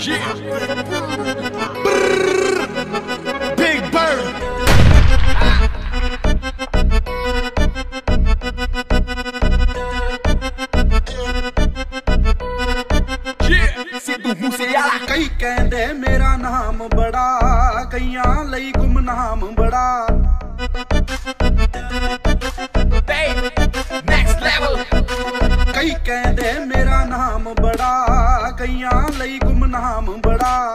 Yeah. Big Bird. ਕਈ ਕਹਿੰਦੇ ਮੇਰਾ ਨਾਮ ਬੜਾ ਕਈਆਂ ਲਈ ਗੁੰਮਨਾਮ ਬੜਾ They next level. ਕਈ ਕਹਿੰਦੇ ਮੇਰਾ ਨਾਮ ਬੜਾ ਕਈਆਂ ਲਈ ਗੁੰਮਨਾਮ ਬੜਾ,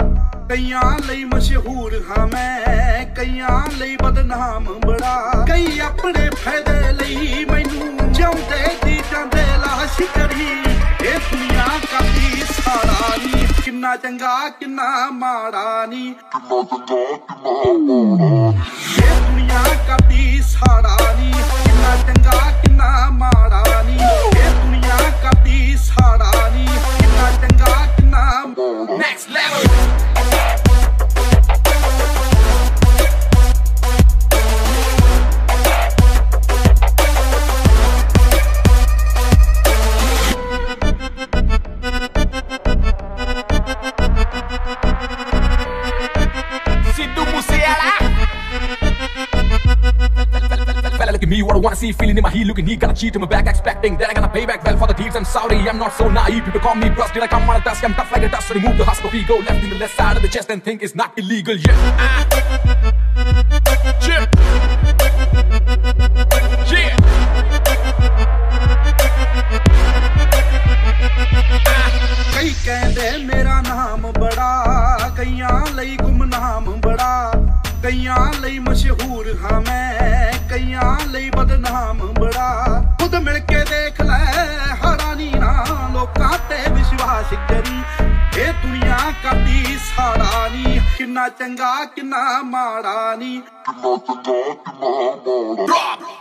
ਕਈਆਂ ਲਈ ਮਸ਼ਹੂਰ ਹਾਂ ਮੈਂ, ਕਈਆਂ ਲਈ ਬਦਨਾਮ ਬੜਾ। ਕਈ ਆਪਣੇ ਫਾਇਦੇ ਲਈ ਮੈਨੂੰ ਜਿਉਂਦੇ ਦੀ ਜਾਂਦੇ ਲਾਸ਼ ਕਰੀ। ਇਹ ਦੁਨੀਆ ਕਾਦੀ ਸਾਰਾ ਨੀ, ਕਿੰਨਾ ਚੰਗਾ, ਕਿੰਨਾ ਮਾੜਾ ਨੀ। ਇਹ ਦੁਨੀਆ ਕਾਦੀ ਸਾਰਾ me, what I wanna see, feeling in my heel, looking he gonna cheat in my back, expecting that I gonna pay back well for the deeds. I'm sorry, I'm not so naive. People call me busted like I'm on a dusk, I'm tough like a dust. So remove the husk of ego, left in the left side of the chest, and think it's not illegal. Yeah. Ah. Yeah. Yeah. ਕਈ ਕਹਿੰਦੇ ਮੇਰਾ ਨਾਮ ਬੜਾ ਕਈਆਂ ਲਈ ਗੁੰਮਨਾਮ ਬੜਾ ਕਈਆਂ ਲਈ ਮਸ਼ਹੂਰ ਹਾਂ ਮੈਂ ਕਈਆਂ ਲਈ ਬਦਨਾਮ ਬੜਾ। ਖੁਦ ਮਿਲ ਕੇ ਦੇਖ ਲੈ ਹਰਾਨੀ ਨਾ ਲੋਕਾਂ ਤੇ ਵਿਸ਼ਵਾਸ ਕਰੀ। ਇਹ ਦੁਨੀਆ ਕਰਦੀ ਸਾੜਾ ਨੀ। ਕਿੰਨਾ ਚੰਗਾ, ਕਿੰਨਾ ਮਾੜਾ ਨੀ। Drop.